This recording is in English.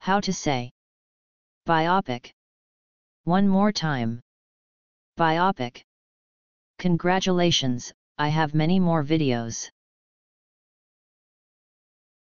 How to say biopic. One more time. Biopic. Congratulations, I have many more videos.